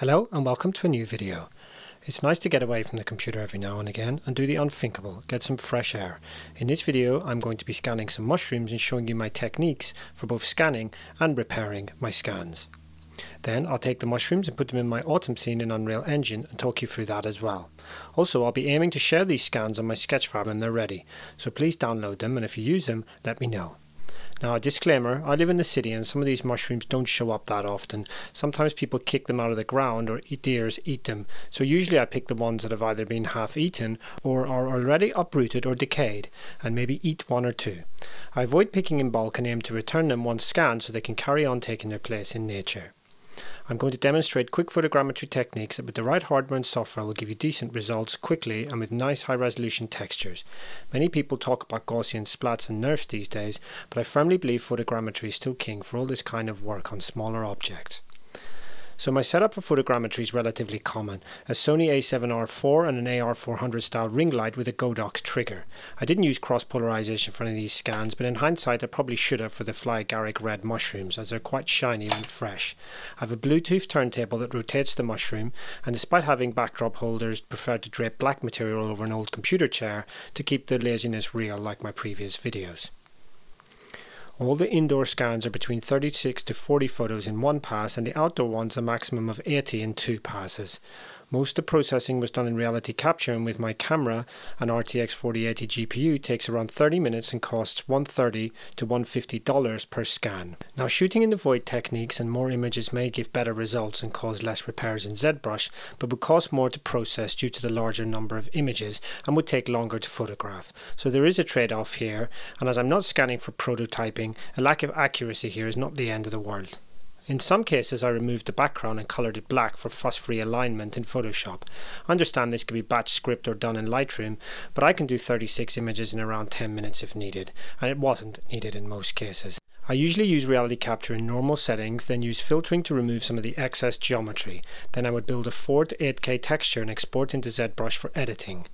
Hello and welcome to a new video. It's nice to get away from the computer every now and again and do the unthinkable, get some fresh air. In this video I'm going to be scanning some mushrooms and showing you my techniques for both scanning and repairing my scans. Then I'll take the mushrooms and put them in my autumn scene in Unreal Engine and talk you through that as well. Also I'll be aiming to share these scans on my Sketchfab when they're ready, so please download them and if you use them let me know. Now, a disclaimer I live in the city and some of these mushrooms don't show up that often. Sometimes people kick them out of the ground or deers eat them. So, usually, I pick the ones that have either been half eaten or are already uprooted or decayed, and maybe eat one or two. I avoid picking in bulk and aim to return them once scanned so they can carry on taking their place in nature. I'm going to demonstrate quick photogrammetry techniques that with the right hardware and software will give you decent results quickly and with nice high resolution textures. Many people talk about Gaussian splats and nerfs these days, but I firmly believe photogrammetry is still king for all this kind of work on smaller objects. So my setup for photogrammetry is relatively common. A Sony a7R4 and an AR400 style ring light with a Godox trigger. I didn't use cross polarization for any of these scans, but in hindsight I probably should have for the Fly Agaric red mushrooms as they're quite shiny and fresh. I have a Bluetooth turntable that rotates the mushroom, and despite having backdrop holders, prefer to drape black material over an old computer chair to keep the laziness real like my previous videos. All the indoor scans are between 36 to 40 photos in one pass and the outdoor ones a maximum of 80 in two passes. Most of the processing was done in reality capture and with my camera, an RTX 4080 GPU takes around 30 minutes and costs 130 to 150 dollars per scan. Now shooting in the void techniques and more images may give better results and cause less repairs in ZBrush, but would cost more to process due to the larger number of images and would take longer to photograph. So there is a trade-off here, and as I'm not scanning for prototyping, a lack of accuracy here is not the end of the world. In some cases I removed the background and coloured it black for fuss-free alignment in Photoshop. I understand this can be batch script or done in Lightroom, but I can do 36 images in around 10 minutes if needed, and it wasn't needed in most cases. I usually use reality capture in normal settings, then use filtering to remove some of the excess geometry. Then I would build a 4 to 8K texture and export into ZBrush for editing.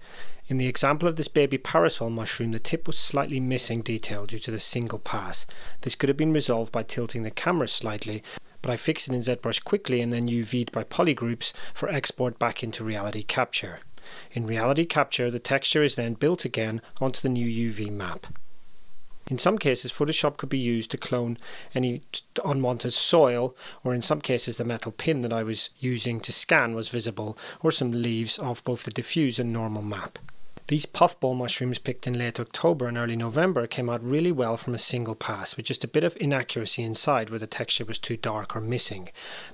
In the example of this baby parasol mushroom, the tip was slightly missing detail due to the single pass. This could have been resolved by tilting the camera slightly, but I fixed it in ZBrush quickly and then UV'd by polygroups for export back into Reality Capture. In Reality Capture, the texture is then built again onto the new UV map. In some cases, Photoshop could be used to clone any unwanted soil, or in some cases, the metal pin that I was using to scan was visible, or some leaves off both the diffuse and normal map. These puffball mushrooms picked in late October and early November came out really well from a single pass, with just a bit of inaccuracy inside where the texture was too dark or missing.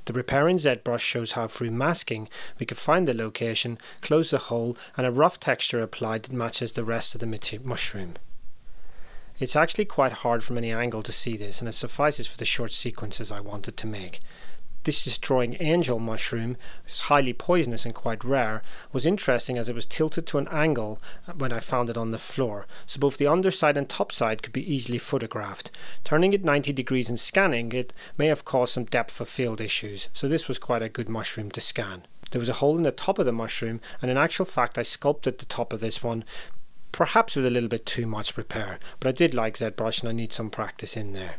The repair ZBrush shows how through masking we could find the location, close the hole, and a rough texture applied that matches the rest of the mushroom. It's actually quite hard from any angle to see this, and it suffices for the short sequences I wanted to make. This destroying angel mushroom is highly poisonous and quite rare, was interesting as it was tilted to an angle when I found it on the floor, so both the underside and top side could be easily photographed. Turning it 90 degrees and scanning it may have caused some depth of field issues, so this was quite a good mushroom to scan. There was a hole in the top of the mushroom, and in actual fact I sculpted the top of this one perhaps with a little bit too much repair, but I did like ZBrush and I need some practice in there.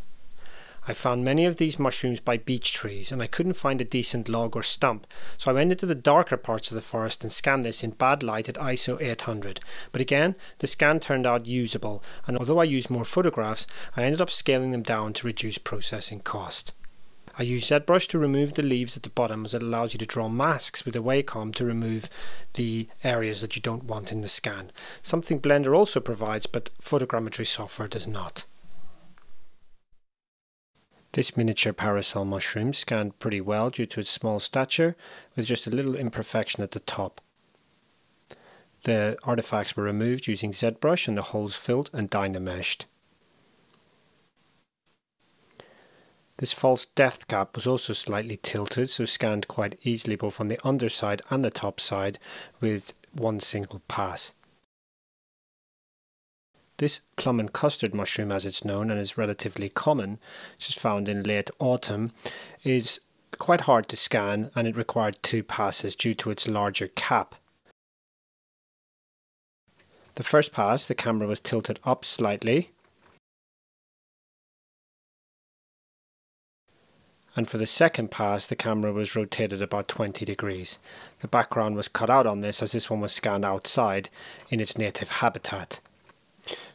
I found many of these mushrooms by beech trees and I couldn't find a decent log or stump, so I went into the darker parts of the forest and scanned this in bad light at ISO 800. But again, the scan turned out usable, and although I used more photographs, I ended up scaling them down to reduce processing cost. I use ZBrush to remove the leaves at the bottom as it allows you to draw masks with the Wacom to remove the areas that you don't want in the scan. Something Blender also provides but photogrammetry software does not. This miniature parasol mushroom scanned pretty well due to its small stature, with just a little imperfection at the top. The artifacts were removed using ZBrush and the holes filled and dynameshed. This false death cap was also slightly tilted, so scanned quite easily both on the underside and the top side with one single pass. This plum and custard mushroom, as it's known and is relatively common, which is found in late autumn, is quite hard to scan and it required two passes due to its larger cap. The first pass, the camera was tilted up slightly, and for the second pass the camera was rotated about 20 degrees. The background was cut out on this as this one was scanned outside in its native habitat.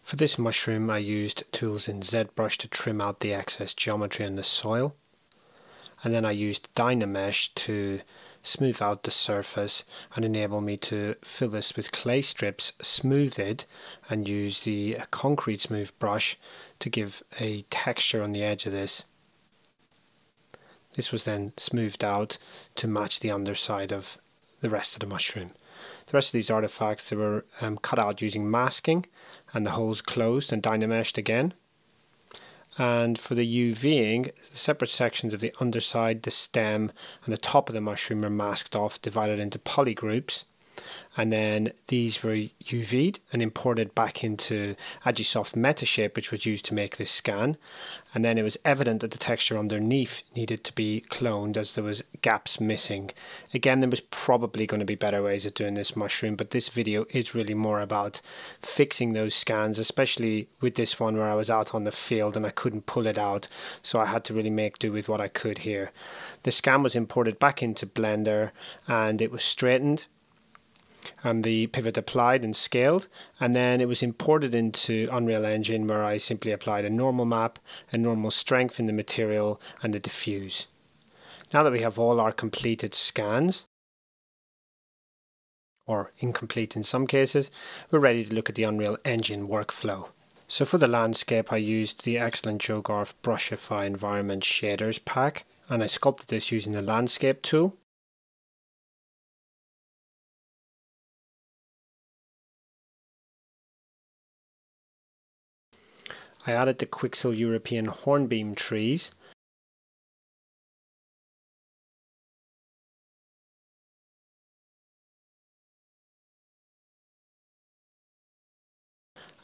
For this mushroom I used tools in ZBrush to trim out the excess geometry in the soil and then I used Dynamesh to smooth out the surface and enable me to fill this with clay strips, smooth it and use the uh, concrete smooth brush to give a texture on the edge of this. This was then smoothed out to match the underside of the rest of the mushroom. The rest of these artifacts were um, cut out using masking and the holes closed and dynameshed again. And for the UVing, the separate sections of the underside, the stem, and the top of the mushroom are masked off, divided into polygroups and then these were UV'd and imported back into Agisoft Metashape, which was used to make this scan. And then it was evident that the texture underneath needed to be cloned as there was gaps missing. Again, there was probably going to be better ways of doing this mushroom, but this video is really more about fixing those scans, especially with this one where I was out on the field and I couldn't pull it out. So I had to really make do with what I could here. The scan was imported back into Blender and it was straightened and the pivot applied and scaled and then it was imported into Unreal Engine where I simply applied a normal map, a normal strength in the material and a diffuse. Now that we have all our completed scans, or incomplete in some cases, we're ready to look at the Unreal Engine workflow. So for the landscape I used the excellent Joe Garth Brushify Environment Shaders pack and I sculpted this using the landscape tool. I added the Quixel European hornbeam trees.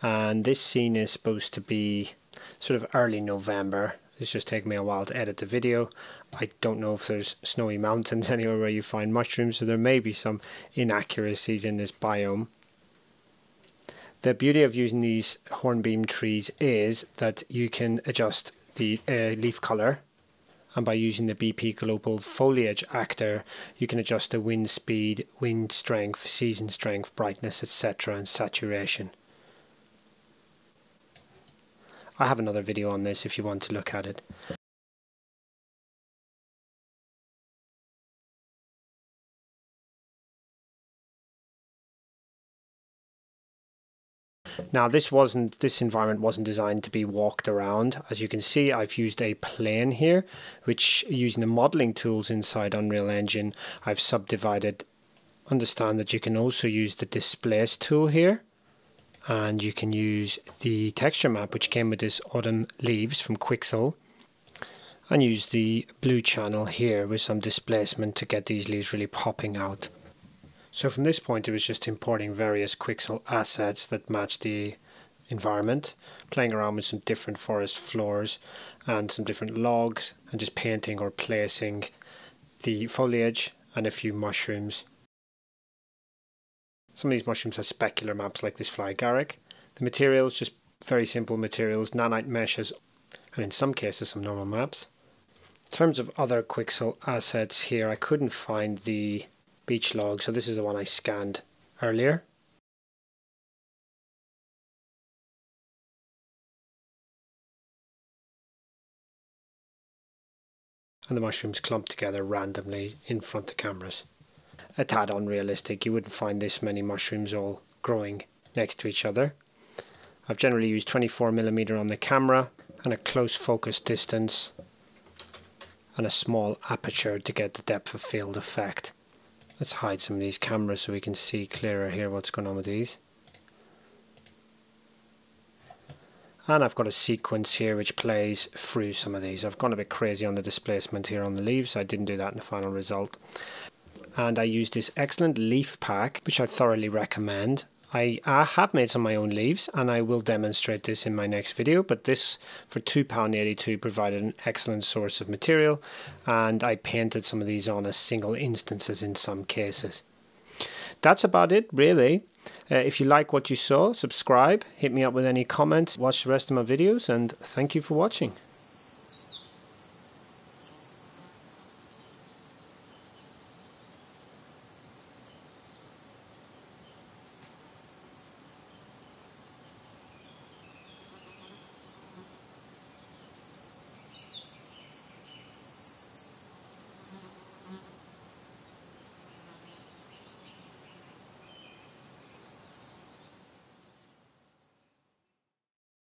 And this scene is supposed to be sort of early November. It's just taken me a while to edit the video. I don't know if there's snowy mountains anywhere where you find mushrooms, so there may be some inaccuracies in this biome. The beauty of using these hornbeam trees is that you can adjust the uh, leaf color and by using the BP Global Foliage Actor you can adjust the wind speed, wind strength, season strength, brightness etc and saturation. I have another video on this if you want to look at it. Now this wasn't this environment wasn't designed to be walked around. As you can see, I've used a plane here, which using the modeling tools inside Unreal Engine, I've subdivided. Understand that you can also use the displace tool here and you can use the texture map which came with this autumn leaves from Quixel and use the blue channel here with some displacement to get these leaves really popping out. So from this point it was just importing various Quixel assets that match the environment, playing around with some different forest floors and some different logs and just painting or placing the foliage and a few mushrooms. Some of these mushrooms have specular maps like this fly agaric. The materials, just very simple materials, nanite meshes, and in some cases some normal maps. In terms of other Quixel assets here, I couldn't find the beech log. So this is the one I scanned earlier. And the mushrooms clumped together randomly in front of cameras. A tad unrealistic, you wouldn't find this many mushrooms all growing next to each other. I've generally used 24mm on the camera and a close focus distance and a small aperture to get the depth of field effect. Let's hide some of these cameras so we can see clearer here what's going on with these. And I've got a sequence here which plays through some of these. I've gone a bit crazy on the displacement here on the leaves. I didn't do that in the final result. And I used this excellent leaf pack, which I thoroughly recommend. I, I have made some of my own leaves and I will demonstrate this in my next video but this for £2.82 provided an excellent source of material and I painted some of these on as single instances in some cases. That's about it really. Uh, if you like what you saw, subscribe, hit me up with any comments, watch the rest of my videos and thank you for watching.